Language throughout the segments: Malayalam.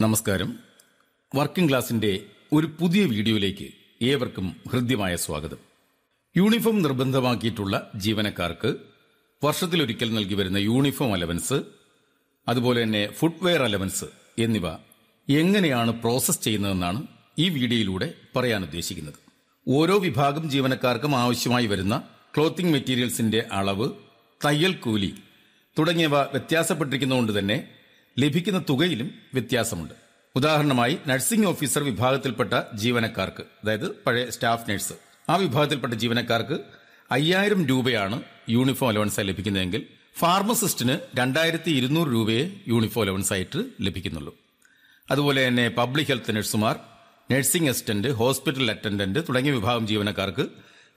നമസ്കാരം. വർക്കിംഗ് ക്ലാസിന്റെ ഒരു പുതിയ വീഡിയോയിലേക്ക് ഏവർക്കും ഹൃദ്യമായ സ്വാഗതം. യൂണിഫോം നിർബന്ധമാക്കിയിട്ടുള്ള ജീവനക്കാർക്ക് വർഷത്തിലൊരിക്കൽ നൽകി വരുന്ന യൂണിഫോം അലവൻസ് അതുപോലെ തന്നെ ഫുട്വെയർ അലവൻസ് എന്നിവ എങ്ങനെയാണ് പ്രോസസ് ചെയ്യുന്നതെന്നാണ് ഈ വീഡിയോയിലൂടെ പറയാൻ ഉദ്ദേശിക്കുന്നത്. ഓരോ വിഭാഗം ജീവനക്കാർക്കും ആവശ്യമായി വരുന്ന ക്ലോത്തിംഗ് മെറ്റീരിയൽസിന്റെ അളവ് തയ്യൽ കൂലി തുടങ്ങിയവ വ്യത്യാസപ്പെട്ടിരിക്കുന്നതുകൊണ്ട് തന്നെ ലഭിക്കുന്ന തുകയിലും വ്യത്യാസമുണ്ട്. ഉദാഹരണമായി നഴ്സിംഗ് ഓഫീസർ വിഭാഗത്തിൽപ്പെട്ട ജീവനക്കാർക്ക് അതായത് പഴയ സ്റ്റാഫ് നഴ്സ് ആ വിഭാഗത്തിൽപ്പെട്ട ജീവനക്കാർക്ക് അയ്യായിരം രൂപയാണ് യൂണിഫോം അലവൻസായി ലഭിക്കുന്നതെങ്കിൽ ഫാർമസിസ്റ്റിന് രണ്ടായിരത്തി ഇരുന്നൂറ് രൂപയെ യൂണിഫോം അലവൻസ് ആയിട്ട് ലഭിക്കുന്നുള്ളൂ. അതുപോലെ തന്നെ പബ്ലിക് ഹെൽത്ത് നഴ്സുമാർ നഴ്സിംഗ് അസിസ്റ്റന്റ് ഹോസ്പിറ്റൽ അറ്റൻഡന്റ് തുടങ്ങിയ വിഭാഗം ജീവനക്കാർക്ക്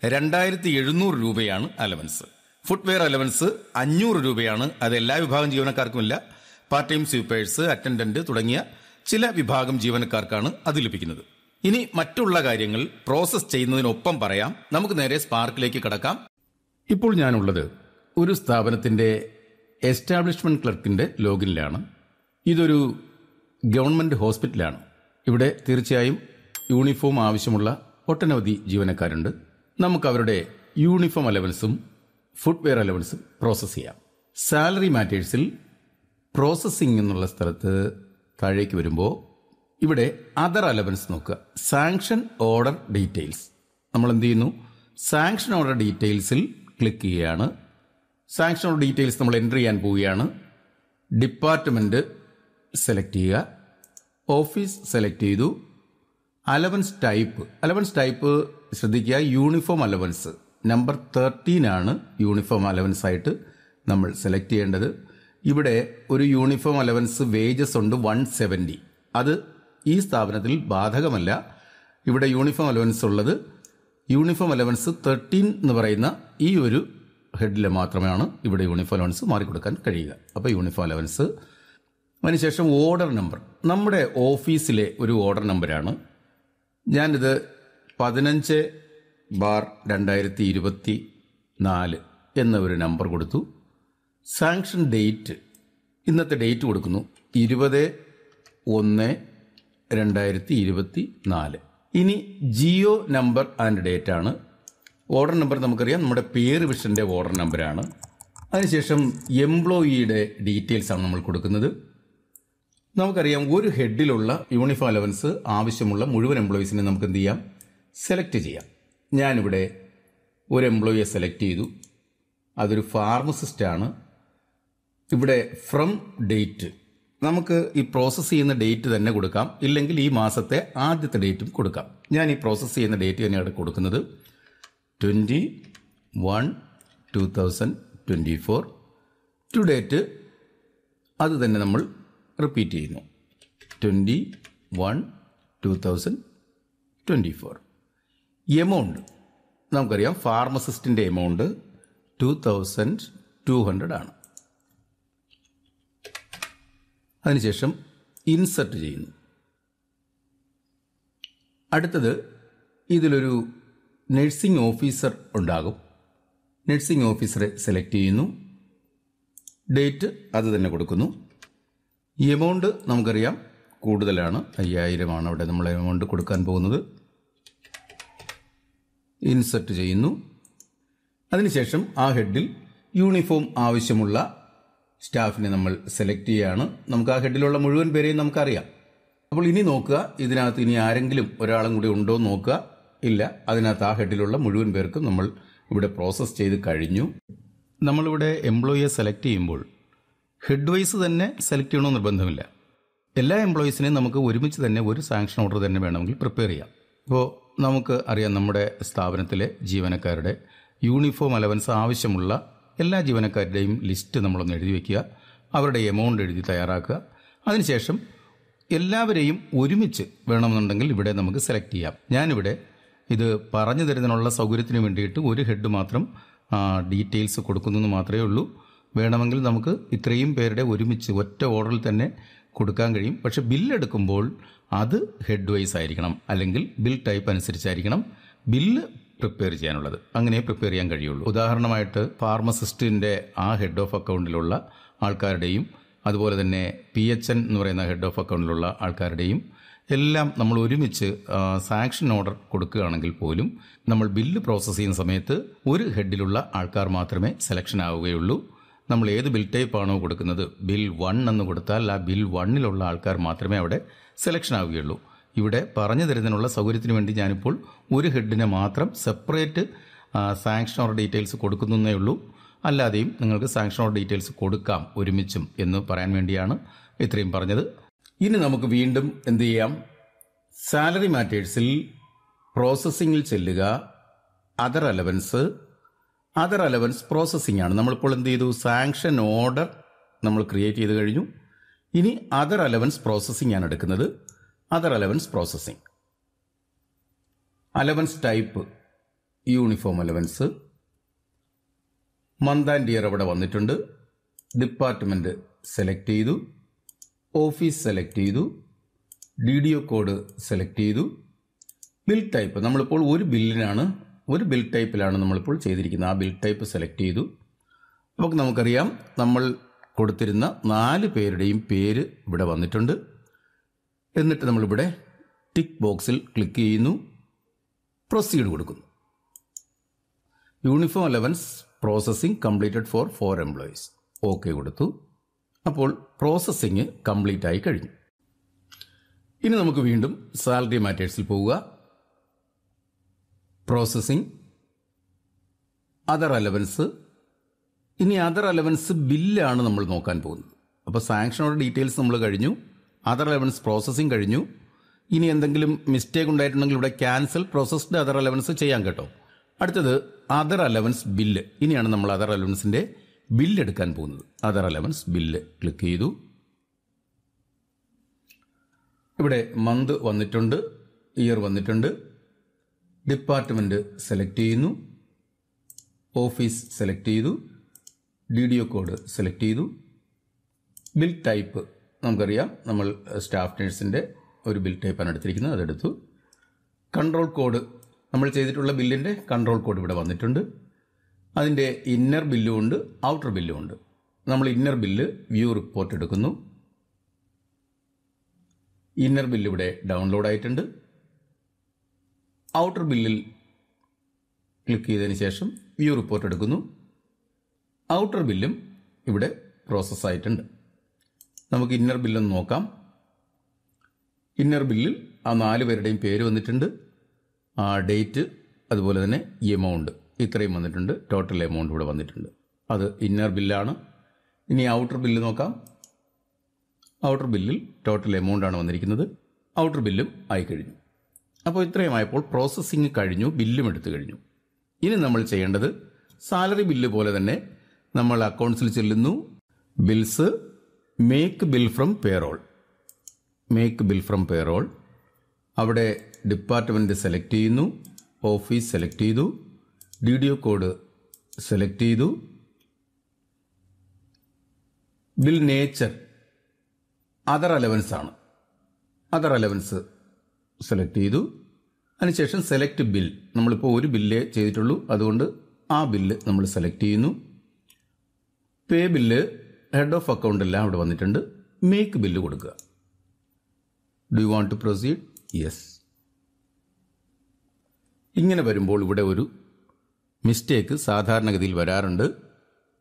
രണ്ടായിരത്തി എഴുന്നൂറ് രൂപയാണ് അലവൻസ്. ഫുട്വെയർ അലവൻസ് അഞ്ഞൂറ് രൂപയാണ്. അത് എല്ലാ വിഭാഗം ജീവനക്കാർക്കുമില്ല. പാർട്ട് ടൈം സ്വീപ്പേഴ്സ് അറ്റൻഡന്റ് തുടങ്ങിയ ചില വിഭാഗം ജീവനക്കാർക്കാണ് അത് ലഭിക്കുന്നത്. ഇനി മറ്റുള്ള കാര്യങ്ങൾ പ്രോസസ് ചെയ്യുന്നതിനൊപ്പം പറയാം. നമുക്ക് നേരെ സ്പാർക്കിലേക്ക് കടക്കാം. ഇപ്പോൾ ഞാനുള്ളത് ഒരു സ്ഥാപനത്തിന്റെ എസ്റ്റാബ്ലിഷ്മെന്റ് ക്ലർക്കിന്റെ ലോഗിനിലാണ്. ഇതൊരു ഗവൺമെന്റ് ഹോസ്പിറ്റലാണ്. ഇവിടെ തീർച്ചയായും യൂണിഫോം ആവശ്യമുള്ള ഒട്ടനവധി ജീവനക്കാരുണ്ട്. നമുക്ക് അവരുടെ യൂണിഫോം അലവൻസും ഫുട്വെയർ അലവൻസും പ്രോസസ്സ് ചെയ്യാം. സാലറി മാറ്റേഴ്സിൽ പ്രോസസ്സിംഗ് എന്നുള്ള സ്ഥലത്ത് താഴേക്ക് വരുമ്പോൾ ഇവിടെ അതർ അലവൻസ് നോക്കുക. സാങ്ഷൻ ഓർഡർ ഡീറ്റെയിൽസ് നമ്മൾ എന്ത് ചെയ്യുന്നു സാങ്ഷൻ ഓർഡർ ഡീറ്റെയിൽസിൽ ക്ലിക്ക് ചെയ്യുകയാണ്. സാങ്ഷൻ ഓർഡർ ഡീറ്റെയിൽസ് നമ്മൾ എന്റർ ചെയ്യാൻ പോവുകയാണ്. ഡിപ്പാർട്ട്മെന്റ് സെലക്ട് ചെയ്യുക. ഓഫീസ് സെലക്ട് ചെയ്തു. അലവൻസ് ടൈപ്പ് അലവൻസ് ടൈപ്പ് ശ്രദ്ധിക്കുക. യൂണിഫോം അലവൻസ് നമ്പർ തേർട്ടീൻ ആണ് യൂണിഫോം അലവൻസ് ആയിട്ട് നമ്മൾ സെലക്ട് ചെയ്യേണ്ടത്. ഇവിടെ ഒരു യൂണിഫോം അലവൻസ് വേജസ് ഉണ്ട് വൺ സെവന്റി അത് ഈ സ്ഥാപനത്തിൽ ബാധകമല്ല. ഇവിടെ യൂണിഫോം അലവൻസ് ഉള്ളത് യൂണിഫോം അലവൻസ് തേർട്ടീൻ എന്ന് പറയുന്ന ഈ ഒരു ഹെഡിൽ മാത്രമാണ് ഇവിടെ യൂണിഫോം അലവൻസ് മാറിക്കൊടുക്കാൻ കഴിയുക. അപ്പോൾ യൂണിഫോം അലവൻസ് അതിനുശേഷം ഓർഡർ നമ്പർ നമ്മുടെ ഓഫീസിലെ ഒരു ഓർഡർ നമ്പരാണ് ഞാനിത് പതിനഞ്ച് ബാർ രണ്ടായിരത്തി ഇരുപത്തി നാല് എന്ന ഒരു നമ്പർ കൊടുത്തു. സാങ്ഷൻ ഡേറ്റ് ഇന്നത്തെ ഡേറ്റ് കൊടുക്കുന്നു. ഇരുപത് ഒന്ന് രണ്ടായിരത്തി ഇരുപത്തി നാല് ഇനി ജിയോ നമ്പർ ആൻഡ് ഡേറ്റ് ആണ്. ഓർഡർ നമ്പർ നമുക്കറിയാം. നമ്മുടെ പേര് വിഷന്റെ ഓർഡർ നമ്പറാണ് അതിനുശേഷം എംപ്ലോയിയുടെ ഡീറ്റെയിൽസ് ആണ് നമ്മൾ കൊടുക്കുന്നത്. നമുക്കറിയാം ഒരു ഹെഡിലുള്ള യൂണിഫോം അലവൻസ് ആവശ്യമുള്ള മുഴുവൻ എംപ്ലോയീസിനെ നമുക്ക് എന്ത് ചെയ്യാം? സെലക്ട് ചെയ്യാം. ഞാനിവിടെ ഒരു എംപ്ലോയിയെ സെലക്ട് ചെയ്തു. അതൊരു ഫാർമസിസ്റ്റാണ് ഇവിടെ ഫ്രം ഡേറ്റ് നമുക്ക് ഈ പ്രോസസ്സ് ചെയ്യുന്ന ഡേറ്റ് തന്നെ കൊടുക്കാം. ഇല്ലെങ്കിൽ ഈ മാസത്തെ ആദ്യത്തെ ഡേറ്റും കൊടുക്കാം. ഞാൻ ഈ പ്രോസസ്സ് ചെയ്യുന്ന ഡേറ്റ് തന്നെയാണ് കൊടുക്കുന്നത്. Twenty one two thousand twenty four to date അത് തന്നെ നമ്മൾ റിപ്പീറ്റ് ചെയ്യുന്നു. Twenty one two thousand twenty four amount നമുക്കറിയാം ഫാർമസിസ്റ്റിന്റെ amount two thousand two hundred ആണ്. അതിനുശേഷം ഇൻസർട്ട് ചെയ്യുന്നു. അടുത്തത് ഇതിലൊരു നഴ്സിംഗ് ഓഫീസർ ഉണ്ടാകും. നഴ്സിംഗ് ഓഫീസറെ സെലക്ട് ചെയ്യുന്നു. ഡേറ്റ് അത് തന്നെ കൊടുക്കുന്നു. എമൗണ്ട് നമുക്കറിയാം. കൂടുതലാണ്. അയ്യായിരമാണ് അവിടെ നമ്മൾ എമൗണ്ട് കൊടുക്കാൻ പോകുന്നത്. ഇൻസെർട്ട് ചെയ്യുന്നു. അതിനുശേഷം ആ ഹെഡിൽ യൂണിഫോം ആവശ്യമുള്ള സ്റ്റാഫിനെ നമ്മൾ സെലക്ട് ചെയ്യുകയാണ് നമുക്ക് ആ ഹെഡിലുള്ള മുഴുവൻ പേരെയും നമുക്കറിയാം. അപ്പോൾ ഇനി നോക്കുക ഇതിനകത്ത് ഇനി ആരെങ്കിലും ഒരാളും കൂടി ഉണ്ടോ എന്ന് നോക്കുക. ഇല്ല അതിനകത്ത് ആ ഹെഡിലുള്ള മുഴുവൻ പേർക്കും നമ്മൾ ഇവിടെ പ്രോസസ്സ് ചെയ്ത് കഴിഞ്ഞു. നമ്മളിവിടെ എംപ്ലോയിയെ സെലക്ട് ചെയ്യുമ്പോൾ ഹെഡ് വൈസ് തന്നെ സെലക്ട് ചെയ്യണമെന്ന് നിർബന്ധമില്ല. എല്ലാ എംപ്ലോയീസിനെയും നമുക്ക് ഒരുമിച്ച് തന്നെ ഒരു സാങ്ഷൻ ഓർഡർ തന്നെ വേണമെങ്കിൽ പ്രിപ്പയർ ചെയ്യാം. ഇപ്പോൾ നമുക്ക് അറിയാം നമ്മുടെ സ്ഥാപനത്തിലെ ജീവനക്കാരുടെ യൂണിഫോം അലവൻസ് ആവശ്യമുള്ള എല്ലാ ജീവനക്കാരുടെയും ലിസ്റ്റ് നമ്മളൊന്ന് എഴുതി വയ്ക്കുക അവരുടെ എമൗണ്ട് എഴുതി തയ്യാറാക്കുക. അതിനുശേഷം എല്ലാവരെയും ഒരുമിച്ച് വേണമെന്നുണ്ടെങ്കിൽ ഇവിടെ നമുക്ക് സെലക്ട് ചെയ്യാം. ഞാനിവിടെ ഇത് പറഞ്ഞു തരുന്നതിനുള്ള സൗകര്യത്തിന് വേണ്ടിയിട്ട് ഒരു ഹെഡ് മാത്രം ഡീറ്റെയിൽസ് കൊടുക്കുന്നു മാത്രമേ ഉള്ളൂ. വേണമെങ്കിൽ നമുക്ക് ഇത്രയും പേരുടെ ഒരുമിച്ച് ഒറ്റ ഓർഡറിൽ തന്നെ കൊടുക്കാൻ കഴിയും. പക്ഷെ ബില്ലെടുക്കുമ്പോൾ അത് ഹെഡ് വൈസ് ആയിരിക്കണം. അല്ലെങ്കിൽ ബിൽ ടൈപ്പ് അനുസരിച്ചായിരിക്കണം. ബില്ല് പ്രിപ്പയർ ചെയ്യാനുള്ളത്. അങ്ങനെ പ്രിപ്പയർ ചെയ്യാൻ കഴിയുള്ളൂ. ഉദാഹരണമായിട്ട് ഫാർമസിസ്റ്റിന്റെ ആ ഹെഡ് ഓഫ് അക്കൗണ്ടിലുള്ള ആൾക്കാരുടെയും അതുപോലെ തന്നെ പി എച്ച് എൻ എന്ന് പറയുന്ന ഹെഡ് ഓഫ് അക്കൗണ്ടിലുള്ള ആൾക്കാരുടെയും എല്ലാം നമ്മൾ ഒരുമിച്ച് സാങ്ഷൻ ഓർഡർ കൊടുക്കുകയാണെങ്കിൽ പോലും നമ്മൾ ബില്ല് പ്രോസസ്സ് ചെയ്യുന്ന സമയത്ത് ഒരു ഹെഡിലുള്ള ആൾക്കാർ മാത്രമേ സെലക്ഷൻ ആവുകയുള്ളൂ. നമ്മൾ ഏത് ബിൽ ടൈപ്പ് ആണോ കൊടുക്കുന്നത് ബിൽ വൺ എന്ന് കൊടുത്താൽ ആ ബിൽ വണ്ണിലുള്ള ആൾക്കാർ മാത്രമേ അവിടെ സെലക്ഷൻ ആവുകയുള്ളൂ. ഇവിടെ പറഞ്ഞു തരുന്നതിനുള്ള സൗകര്യത്തിന് വേണ്ടി ഞാനിപ്പോൾ ഒരു ഹെഡിന് മാത്രം സെപ്പറേറ്റ് സാങ്ഷൻ ഓർ ഡീറ്റെയിൽസ് കൊടുക്കുന്നേ ഉള്ളൂ. അല്ലാതെയും നിങ്ങൾക്ക് സാങ്ഷൻ ഓർ ഡീറ്റെയിൽസ് കൊടുക്കാം ഒരുമിച്ചും എന്ന് പറയാൻ വേണ്ടിയാണ് ഇത്രയും പറഞ്ഞത്. ഇനി നമുക്ക് വീണ്ടും എന്ത് ചെയ്യാം? സാലറി മാറ്റേഴ്സിൽ പ്രോസസ്സിങ്ങിൽ ചെല്ലുക. Other allowance other allowance processing ആണ്. നമ്മളിപ്പോൾ എന്ത് ചെയ്തു? സാങ്ഷൻ ഓർഡർ നമ്മൾ ക്രിയേറ്റ് ചെയ്ത് കഴിഞ്ഞു. ഇനി അതർ അലവൻസ് പ്രോസസ്സിംഗ് ആണ് എടുക്കുന്നത്. Other allowance processing allowance type uniform allowance month and year അവിടെ വന്നിട്ടുണ്ട്. ഡിപ്പാർട്ട്മെന്റ് സെലക്ട് ചെയ്തു. ഓഫീസ് സെലക്ട് ചെയ്തു. D D O code select ചെയ്തു. ബിൽ ടൈപ്പ് നമ്മളിപ്പോൾ ഒരു ബില്ലിനാണ് ഒരു ബിൽ ടൈപ്പിലാണ് നമ്മളിപ്പോൾ ചെയ്തിരിക്കുന്നത്. ആ ബിൽ ടൈപ്പ് സെലക്ട് ചെയ്തു. അപ്പോൾ നമുക്കറിയാം നമ്മൾ കൊടുത്തിരുന്ന നാല് പേരുടെയും പേര് ഇവിടെ വന്നിട്ടുണ്ട്. എന്നിട്ട് നമ്മളിവിടെ ടിക്ക് ബോക്സിൽ ക്ലിക്ക് ചെയ്യുന്നു. പ്രൊസീഡ് കൊടുക്കുന്നു. Uniform allowance processing completed for four employees okay കൊടുത്തു. അപ്പോൾ പ്രോസസ്സിങ് കംപ്ലീറ്റ് ആയി കഴിഞ്ഞു. ഇനി നമുക്ക് വീണ്ടും സാലറി മാറ്റേഴ്സിൽ പോവുക. പ്രോസസ്സിംഗ് അതർ അലവൻസ് ഇനി അതർ അലവൻസ് ബില്ലാണ് നമ്മൾ നോക്കാൻ പോകുന്നത്. അപ്പോൾ സാങ്ഷനോട് ഡീറ്റെയിൽസ് നമ്മൾ കഴിഞ്ഞു. അതർ അലവൻസ് പ്രോസസ്സിങ് കഴിഞ്ഞു. ഇനി എന്തെങ്കിലും മിസ്റ്റേക്ക് ഉണ്ടായിട്ടുണ്ടെങ്കിൽ ഇവിടെ ക്യാൻസൽ പ്രോസസ്ഡ് അതർ അലവൻസ് ചെയ്യാൻ കേട്ടോ. അടുത്തത് അതർ അലവൻസ് ബില്ല് ഇനിയാണ് നമ്മൾ അതർ അലവൻസിന്റെ ബില്ല് എടുക്കാൻ പോകുന്നത്. അതർ അലവൻസ് ബില്ല് ക്ലിക്ക് ചെയ്തു. ഇവിടെ മന്ത് വന്നിട്ടുണ്ട് ഇയർ വന്നിട്ടുണ്ട്. ഡിപ്പാർട്ട്മെന്റ് സെലക്ട് ചെയ്യുന്നു. ഓഫീസ് സെലക്ട് ചെയ്തു. D D O code select ചെയ്തു. ബിൽ ടൈപ്പ് നമുക്കറിയാം നമ്മൾ സ്റ്റാഫ് നേഴ്സിന്റെ ഒരു ബിൽ ടൈപ്പാണ് എടുത്തിരിക്കുന്നത് അതെടുത്തു. കൺട്രോൾ കോഡ് നമ്മൾ ചെയ്തിട്ടുള്ള ബില്ലിന്റെ കൺട്രോൾ കോഡ് ഇവിടെ വന്നിട്ടുണ്ട്. അതിന്റെ ഇന്നർ ബില്ലും ഉണ്ട് ഔട്ടർ ബില്ലും ഉണ്ട്. നമ്മൾ ഇന്നർ ബില്ല് വ്യൂ റിപ്പോർട്ട് എടുക്കുന്നു. ഇന്നർ ബില്ല് ഇവിടെ ഡൗൺലോഡ് ആയിട്ടുണ്ട്. ഔട്ടർ ബില്ലിൽ ക്ലിക്ക് ചെയ്തതിന് ശേഷം വ്യൂ റിപ്പോർട്ട് എടുക്കുന്നു. ഔട്ടർ ബില്ലും ഇവിടെ പ്രോസസ് ആയിട്ടുണ്ട് നമുക്ക് ഇന്നർ ബില്ലൊന്ന് നോക്കാം. ഇന്നർ ബില്ലിൽ ആ നാല് പേരുടെയും പേര് വന്നിട്ടുണ്ട്. ആ ഡേറ്റ് അതുപോലെ തന്നെ എമൗണ്ട് ഇത്രയും വന്നിട്ടുണ്ട്. ടോട്ടൽ എമൗണ്ട് ഇവിടെ വന്നിട്ടുണ്ട്. അത് ഇന്നർ ബില്ലാണ് ഇനി ഔട്ടർ ബില്ല് നോക്കാം. ഔട്ടർ ബില്ലിൽ ടോട്ടൽ എമൗണ്ട് ആണ് വന്നിരിക്കുന്നത്. ഔട്ടർ ബില്ലും ആയി കഴിഞ്ഞു. അപ്പോൾ ഇത്രയും ആയപ്പോൾ പ്രോസസ്സിംഗ് കഴിഞ്ഞു ബില്ലും എടുത്തു കഴിഞ്ഞു. ഇനി നമ്മൾ ചെയ്യേണ്ടത് സാലറി ബില്ല് പോലെ തന്നെ നമ്മൾ അക്കൗണ്ട്സിൽ ചെല്ലുന്നു. Bills make bill from payroll make bill from payroll അവിടെ ഡിപ്പാർട്ട്മെന്റ് സെലക്ട് ചെയ്യുന്നു ഓഫീസ് സെലക്ട് ചെയ്തു D D O code select ചെയ്തു. ബിൽ നേച്ചർ അതർ അലവൻസ് ആണ്. അതർ അലവൻസ് സെലക്ട് ചെയ്തു. അതിനുശേഷം സെലക്ട് ബിൽ നമ്മളിപ്പോൾ ഒരു ബില്ലേ ചെയ്തിട്ടുള്ളൂ. അതുകൊണ്ട് ആ ബില്ല് നമ്മൾ സെലക്ട് ചെയ്യുന്നു. Pay bill head of account എല്ലാം അവിടെ വന്നിട്ടുണ്ട്. മേക്ക് ബില്ല് കൊടുക്കുക. Do you want to proceed yes ഇങ്ങനെ വരുമ്പോൾ ഇവിടെ ഒരു മിസ്റ്റേക്ക് സാധാരണഗതിയിൽ വരാറുണ്ട്.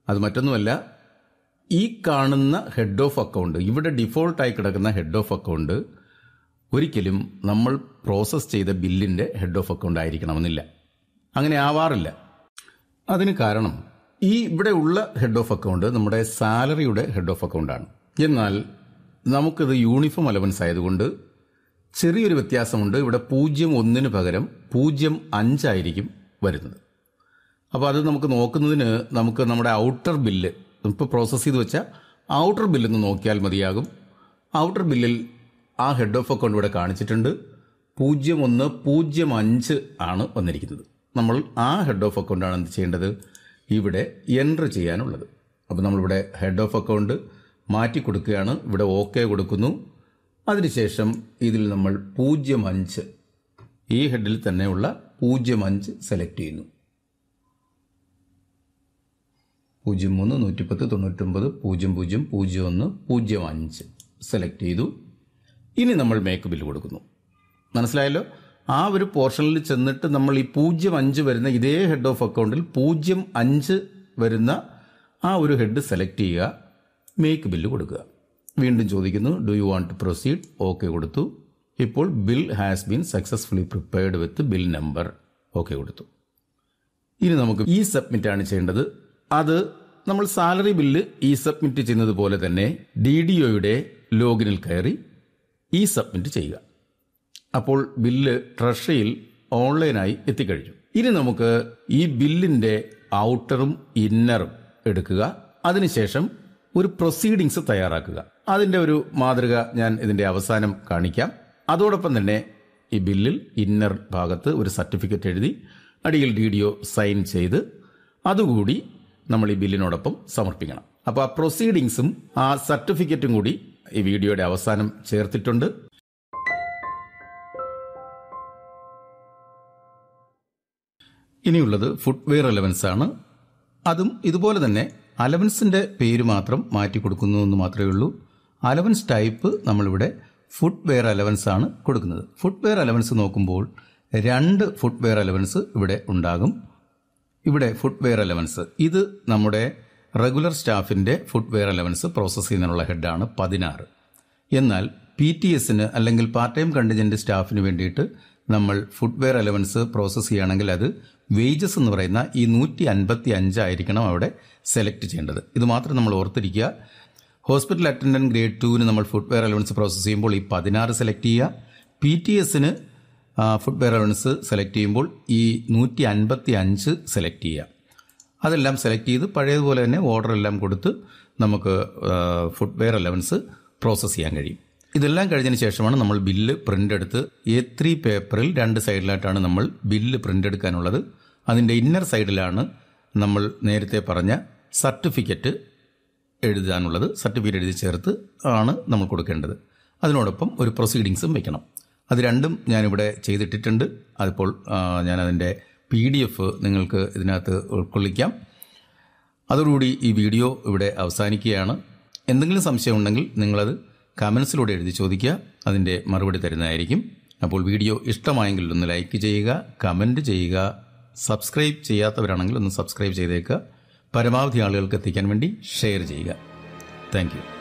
അത് മറ്റൊന്നുമല്ല ഈ കാണുന്ന ഹെഡ് ഓഫ് അക്കൗണ്ട് ഇവിടെ ഡിഫോൾട്ടായി കിടക്കുന്ന ഹെഡ് ഓഫ് അക്കൗണ്ട് ഒരിക്കലും നമ്മൾ പ്രോസസ്സ് ചെയ്ത ബില്ലിന്റെ ഹെഡ് ഓഫ് അക്കൗണ്ട് ആയിരിക്കണമെന്നില്ല. അങ്ങനെ ആവാറില്ല. അതിന് കാരണം ഈ ഇവിടെ ഉള്ള ഹെഡ് ഓഫ് അക്കൗണ്ട് നമ്മുടെ സാലറിയുടെ ഹെഡ് ഓഫ് അക്കൗണ്ടാണ് എന്നാൽ നമുക്കിത് യൂണിഫോം അലവൻസ് ആയതുകൊണ്ട് ചെറിയൊരു വ്യത്യാസമുണ്ട്. ഇവിടെ പൂജ്യം ഒന്നിന് പകരം പൂജ്യം അഞ്ചായിരിക്കും വരുന്നത്. അപ്പോൾ അത് നമുക്ക് നോക്കുന്നതിന് നമുക്ക് നമ്മുടെ ഔട്ടർ ബില്ല് ഇപ്പോൾ പ്രോസസ്സ് ചെയ്ത് വെച്ച ഔട്ടർ ബില്ലൊന്ന് നോക്കിയാൽ മതിയാകും. ഔട്ടർ ബില്ലിൽ ആ ഹെഡ് ഓഫ് അക്കൗണ്ട് ഇവിടെ കാണിച്ചിട്ടുണ്ട്. പൂജ്യം ഒന്ന് പൂജ്യം അഞ്ച് ആണ് വന്നിരിക്കുന്നത്. നമ്മൾ ആ ഹെഡ് ഓഫ് അക്കൗണ്ടാണ് എന്ത് ചെയ്യേണ്ടത്? ഇവിടെ എൻട്രി ചെയ്യാനുള്ളത്. അപ്പോൾ നമ്മളിവിടെ ഹെഡ് ഓഫ് അക്കൗണ്ട് മാറ്റി കൊടുക്കുകയാണ്. ഇവിടെ ഓക്കെ കൊടുക്കുന്നു. അതിനുശേഷം ഇതിൽ നമ്മൾ പൂജ്യം അഞ്ച്. ഈ ഹെഡിൽ തന്നെയുള്ള പൂജ്യം അഞ്ച് സെലക്ട് ചെയ്യുന്നു. പൂജ്യം മൂന്ന് നൂറ്റിപ്പത്ത് തൊണ്ണൂറ്റൊമ്പത് പൂജ്യം പൂജ്യം പൂജ്യം ഒന്ന് പൂജ്യം അഞ്ച് സെലക്ട് ചെയ്തു. ഇനി നമ്മൾ മേക്ക് ബില്ല് കൊടുക്കുന്നു. മനസ്സിലായല്ലോ? ആ ഒരു പോർഷനിൽ ചെന്നിട്ട് നമ്മൾ ഈ പൂജ്യം അഞ്ച് വരുന്ന ഇതേ ഹെഡ് ഓഫ് അക്കൗണ്ടിൽ പൂജ്യം അഞ്ച് വരുന്ന ആ ഒരു ഹെഡ് സെലക്ട് ചെയ്യുക മേക്ക് ബില്ല് കൊടുക്കുക. വീണ്ടും ചോദിക്കുന്നു do you want to proceed okay കൊടുത്തു. ഇപ്പോൾ bill has been successfully prepared with bill number okay കൊടുത്തു. ഇനി നമുക്ക് ഈ സബ്മിറ്റാണ് ചെയ്യേണ്ടത്. അത് നമ്മൾ സാലറി ബില്ല് ഈ സബ്മിറ്റ് ചെയ്യുന്നത് പോലെ തന്നെ ഡി ഡി ഒയുടെ ലോഗിനിൽ കയറി ഈ സബ്മിറ്റ് ചെയ്യുക. അപ്പോൾ ബില്ല് ട്രഷറിയിൽ ഓൺലൈനായി എത്തിക്കഴിഞ്ഞു. ഇനി നമുക്ക് ഈ ബില്ലിന്റെ ഔട്ടറും ഇന്നറും എടുക്കുക. അതിനുശേഷം ഒരു പ്രൊസീഡിങ്സ് തയ്യാറാക്കുക. അതിന്റെ ഒരു മാതൃക ഞാൻ ഇതിന്റെ അവസാനം കാണിക്കാം. അതോടൊപ്പം തന്നെ ഈ ബില്ലിൽ ഇന്നർ ഭാഗത്ത് ഒരു സർട്ടിഫിക്കറ്റ് എഴുതി അടിയിൽ ഡി ഡി ഒ സൈൻ ചെയ്ത് അതുകൂടി നമ്മൾ ഈ ബില്ലിനോടൊപ്പം സമർപ്പിക്കണം. അപ്പോൾ ആ പ്രൊസീഡിങ്സും ആ സർട്ടിഫിക്കറ്റും കൂടി ഈ വീഡിയോയുടെ അവസാനം ചേർത്തിട്ടുണ്ട്. ഇനിയുള്ളത് ഫുട്വെയർ അലവൻസ് ആണ്. അതും ഇതുപോലെ തന്നെ അലവൻസിന്റെ പേര് മാത്രം മാറ്റി കൊടുക്കുന്നു എന്ന് മാത്രമേ ഉള്ളൂ. അലവൻസ് ടൈപ്പ് നമ്മളിവിടെ ഫുട്വെയർ അലവൻസ് ആണ് കൊടുക്കുന്നത്. ഫുട്വെയർ അലവൻസ് നോക്കുമ്പോൾ രണ്ട് ഫുട്വെയർ അലവൻസ് ഇവിടെ ഉണ്ടാകും. ഇവിടെ ഫുട്വെയർ അലവൻസ് ഇത് നമ്മുടെ റെഗുലർ സ്റ്റാഫിന്റെ ഫുട്വെയർ അലവൻസ് പ്രോസസ്സ് ചെയ്യുന്നതിനുള്ള ഹെഡാണ് പതിനാറ്. എന്നാൽ പി ടി എസിന് അല്ലെങ്കിൽ പാർട്ട് ടൈം കണ്ടിജന്റ് സ്റ്റാഫിന് വേണ്ടിയിട്ട് നമ്മൾ ഫുട്വെയർ അലവൻസ് പ്രോസസ്സ് ചെയ്യുകയാണെങ്കിൽ അത് വേജസ് എന്ന് പറയുന്ന ഈ നൂറ്റി അൻപത്തി അഞ്ചായിരിക്കണം അവിടെ സെലക്ട് ചെയ്യേണ്ടത്. ഇത് മാത്രം നമ്മൾ ഓർത്തിരിക്കുക. ഹോസ്പിറ്റൽ അറ്റൻഡന്റ് ഗ്രേഡ് ടുവിന് നമ്മൾ ഫുട്വെയർ അലവൻസ് പ്രോസസ്സ് ചെയ്യുമ്പോൾ ഈ പതിനാറ് സെലക്ട് ചെയ്യുക. പി ടി എസിന് ഫുട്വെയർ അലവൻസ് സെലക്ട് ചെയ്യുമ്പോൾ ഈ നൂറ്റി അൻപത്തി അഞ്ച് സെലക്ട് ചെയ്യുക. അതെല്ലാം സെലക്ട് ചെയ്ത് പഴയതുപോലെ തന്നെ ഓർഡർ എല്ലാം കൊടുത്ത് നമുക്ക് ഫുട്വെയർ അലവൻസ് പ്രോസസ്സ് ചെയ്യാൻ കഴിയും. ഇതെല്ലാം കഴിഞ്ഞതിന് ശേഷമാണ് നമ്മൾ ബില്ല് പ്രിന്റ് എടുത്ത് എ ത്രീ പേപ്പറിൽ രണ്ട് സൈഡിലായിട്ടാണ് നമ്മൾ ബില്ല് പ്രിന്റ് എടുക്കാനുള്ളത്. അതിന്റെ ഇന്നർ സൈഡിലാണ് നമ്മൾ നേരത്തെ പറഞ്ഞ സർട്ടിഫിക്കറ്റ് എഴുതാനുള്ളത്. സർട്ടിഫിക്കറ്റ് എഴുതി ചേർത്ത് ആണ് നമ്മൾ കൊടുക്കേണ്ടത്. അതിനോടൊപ്പം ഒരു പ്രൊസീഡിങ്സും വെക്കണം. അത് രണ്ടും ഞാനിവിടെ ചെയ്തിട്ടിട്ടുണ്ട്. അതിപ്പോൾ ഞാനതിന്റെ പി ഡി എഫ് നിങ്ങൾക്ക് ഇതിനകത്ത് ഉൾക്കൊള്ളിക്കാം. അതോടുകൂടി ഈ വീഡിയോ ഇവിടെ അവസാനിക്കുകയാണ്. എന്തെങ്കിലും സംശയം ഉണ്ടെങ്കിൽ നിങ്ങളത് കമൻസിലൂടെ എഴുതി ചോദിക്കുക. അതിന്റെ മറുപടി തരുന്നതായിരിക്കും. അപ്പോൾ വീഡിയോ ഇഷ്ടമായെങ്കിൽ ഒന്ന് ലൈക്ക് ചെയ്യുക കമന്റ് ചെയ്യുക. സബ്സ്ക്രൈബ് ചെയ്യാത്തവരാണെങ്കിൽ ഒന്ന് സബ്സ്ക്രൈബ് ചെയ്തേക്കുക പരമാവധി ആളുകൾക്ക് എത്തിക്കാൻ വേണ്ടി ഷെയർ ചെയ്യുക. താങ്ക്